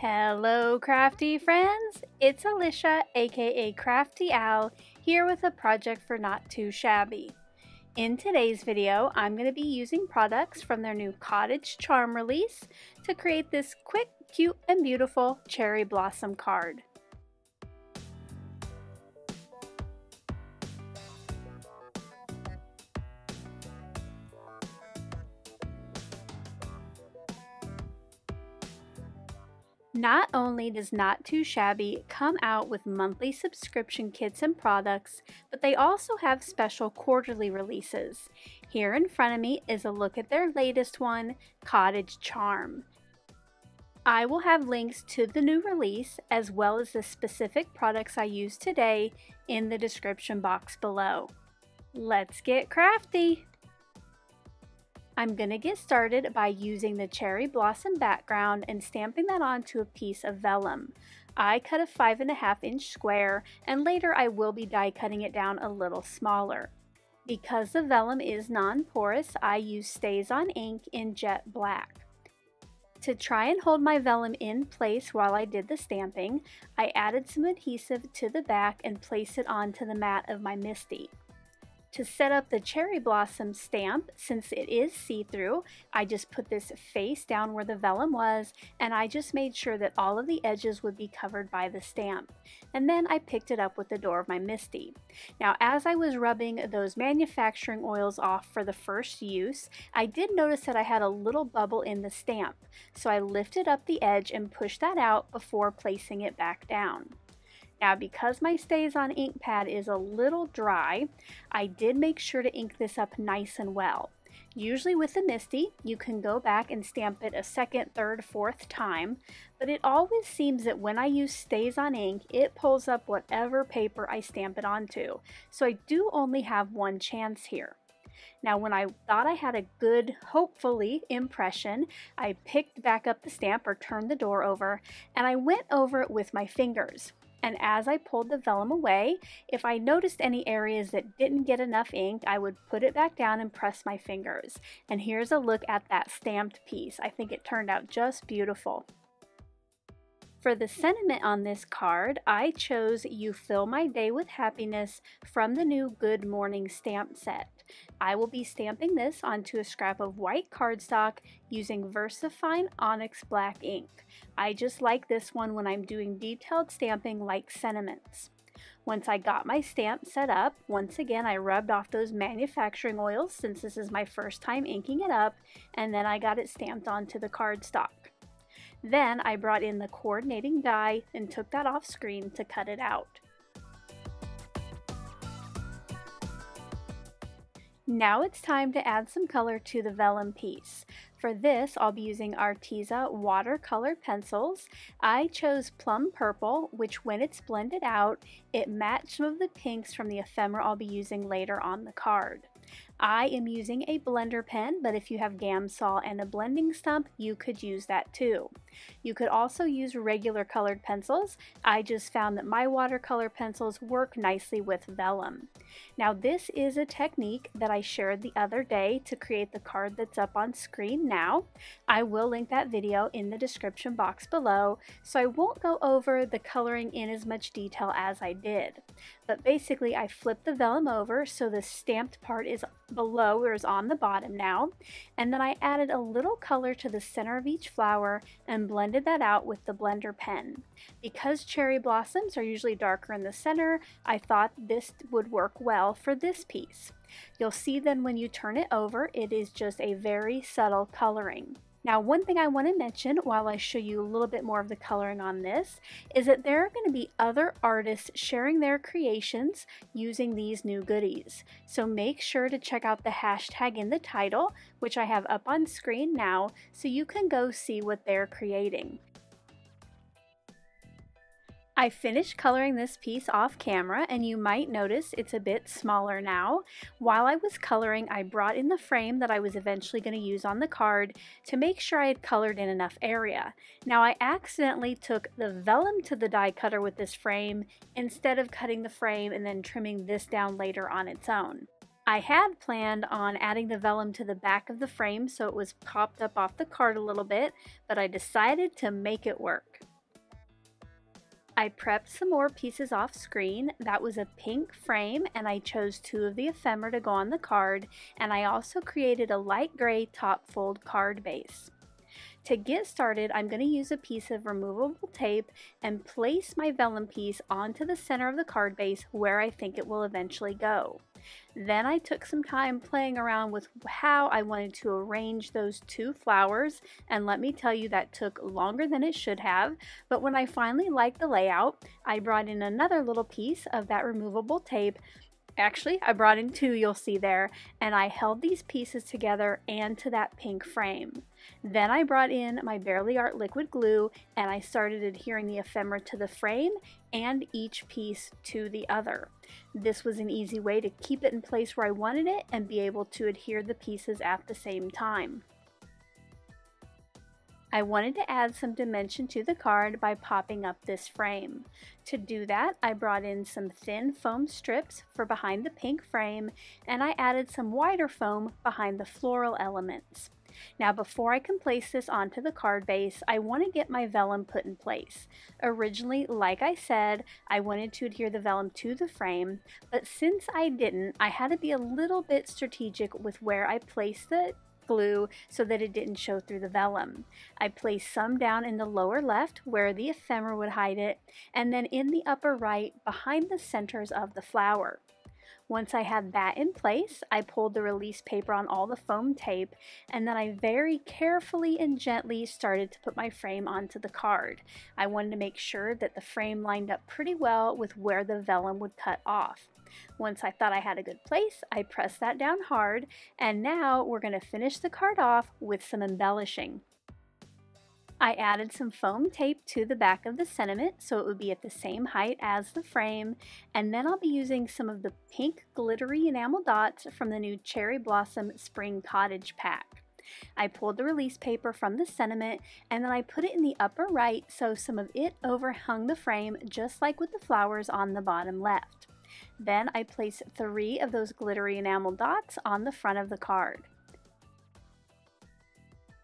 Hello crafty friends, it's Alicia aka Crafty Al here with a project for Not 2 Shabby. In today's video, I'm going to be using products from their new Cottage Charm release to create this quick, cute, and beautiful cherry blossom card. Not only does Not 2 Shabby come out with monthly subscription kits and products, but they also have special quarterly releases. Here in front of me is a look at their latest one, Cottage Charm. I will have links to the new release as well as the specific products I use today in the description box below. Let's get crafty! I'm going to get started by using the cherry blossom background and stamping that onto a piece of vellum. I cut a 5.5 inch square and later I will be die cutting it down a little smaller. Because the vellum is non-porous, I use StazOn ink in jet black. To try and hold my vellum in place while I did the stamping, I added some adhesive to the back and placed it onto the mat of my MISTI. To set up the cherry blossom stamp, since it is see-through, I just put this face down where the vellum was and I just made sure that all of the edges would be covered by the stamp. And then I picked it up with the door of my MISTI. Now as I was rubbing those manufacturing oils off for the first use, I did notice that I had a little bubble in the stamp. So I lifted up the edge and pushed that out before placing it back down. Now because my StazOn ink pad is a little dry, I did make sure to ink this up nice and well. Usually with the MISTI, you can go back and stamp it a second, third, fourth time, but it always seems that when I use StazOn ink, it pulls up whatever paper I stamp it onto. So I do only have one chance here. Now when I thought I had a good, hopefully, impression, I picked back up the stamp or turned the door over and I went over it with my fingers. And as I pulled the vellum away, if I noticed any areas that didn't get enough ink, I would put it back down and press my fingers. And here's a look at that stamped piece. I think it turned out just beautiful. For the sentiment on this card, I chose You Fill My Day with Happiness from the new Good Morning stamp set. I will be stamping this onto a scrap of white cardstock using VersaFine Onyx Black ink. I just like this one when I'm doing detailed stamping like sentiments. Once I got my stamp set up, once again I rubbed off those manufacturing oils since this is my first time inking it up, and then I got it stamped onto the cardstock. Then I brought in the coordinating die and took that off screen to cut it out. Now it's time to add some color to the vellum piece. For this, I'll be using Arteza watercolor pencils. I chose Plum Purple, which when it's blended out, it matched some of the pinks from the ephemera I'll be using later on the card. I am using a blender pen, but if you have Gamsol and a blending stump, you could use that too. You could also use regular colored pencils. I just found that my watercolor pencils work nicely with vellum. Now this is a technique that I shared the other day to create the card that's up on screen now. I will link that video in the description box below, so I won't go over the coloring in as much detail as I did. But basically I flipped the vellum over so the stamped part is below or is on the bottom now. And then I added a little color to the center of each flower and blended that out with the blender pen. Because cherry blossoms are usually darker in the center, I thought this would work well for this piece. You'll see then when you turn it over, it is just a very subtle coloring. Now, one thing I want to mention while I show you a little bit more of the coloring on this is that there are going to be other artists sharing their creations using these new goodies. So make sure to check out the hashtag in the title, which I have up on screen now, so you can go see what they're creating. I finished coloring this piece off camera and you might notice it's a bit smaller now. While I was coloring, I brought in the frame that I was eventually going to use on the card to make sure I had colored in enough area. Now I accidentally took the vellum to the die cutter with this frame instead of cutting the frame and then trimming this down later on its own. I had planned on adding the vellum to the back of the frame so it was popped up off the card a little bit, but I decided to make it work. I prepped some more pieces off screen. That was a pink frame and I chose two of the ephemera to go on the card and I also created a light gray top fold card base. To get started, I'm going to use a piece of removable tape and place my vellum piece onto the center of the card base where I think it will eventually go. Then I took some time playing around with how I wanted to arrange those two flowers and let me tell you that took longer than it should have but when I finally liked the layout I brought in another little piece of that removable tape Actually, I brought in two you'll see there, and I held these pieces together and to that pink frame. Then I brought in my Bearly Art liquid glue and I started adhering the ephemera to the frame and each piece to the other. This was an easy way to keep it in place where I wanted it and be able to adhere the pieces at the same time. I wanted to add some dimension to the card by popping up this frame. To do that, I brought in some thin foam strips for behind the pink frame and I added some wider foam behind the floral elements. Now before I can place this onto the card base, I want to get my vellum put in place. Originally, like I said, I wanted to adhere the vellum to the frame, but since I didn't, I had to be a little bit strategic with where I placed the glue so that it didn't show through the vellum. I placed some down in the lower left where the ephemera would hide it, and then in the upper right behind the centers of the flower. Once I had that in place, I pulled the release paper on all the foam tape and then I very carefully and gently started to put my frame onto the card. I wanted to make sure that the frame lined up pretty well with where the vellum would cut off. Once I thought I had a good place, I pressed that down hard, and now we're going to finish the card off with some embellishing. I added some foam tape to the back of the sentiment so it would be at the same height as the frame and then I'll be using some of the pink glittery enamel dots from the new Cherry Blossom Spring Cottage pack. I pulled the release paper from the sentiment and then I put it in the upper right so some of it overhung the frame just like with the flowers on the bottom left. Then I place three of those glittery enamel dots on the front of the card.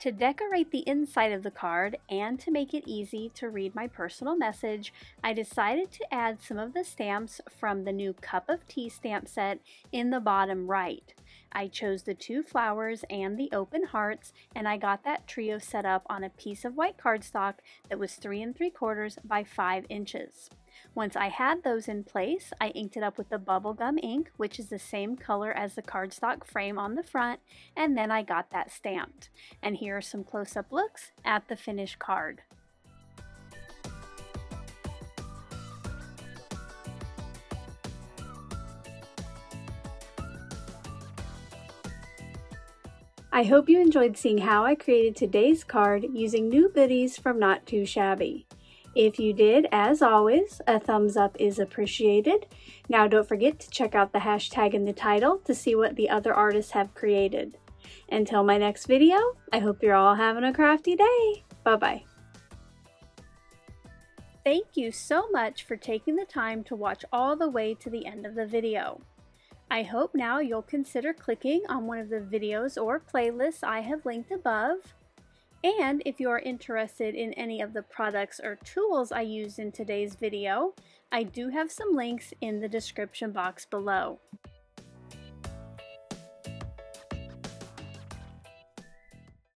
To decorate the inside of the card and to make it easy to read my personal message, I decided to add some of the stamps from the new Cup of Tea stamp set in the bottom right. I chose the two flowers and the open hearts and I got that trio set up on a piece of white cardstock that was 3 and 3 quarters by 5 inches. Once I had those in place, I inked it up with the bubblegum ink, which is the same color as the cardstock frame on the front, and then I got that stamped. And here are some close-up looks at the finished card. I hope you enjoyed seeing how I created today's card using new goodies from Not 2 Shabby. If you did, as always, a thumbs up is appreciated. Now don't forget to check out the hashtag in the title to see what the other artists have created. Until my next video, I hope you're all having a crafty day. Bye-bye. Thank you so much for taking the time to watch all the way to the end of the video. I hope now you'll consider clicking on one of the videos or playlists I have linked above. And if you are interested in any of the products or tools I used in today's video, I do have some links in the description box below.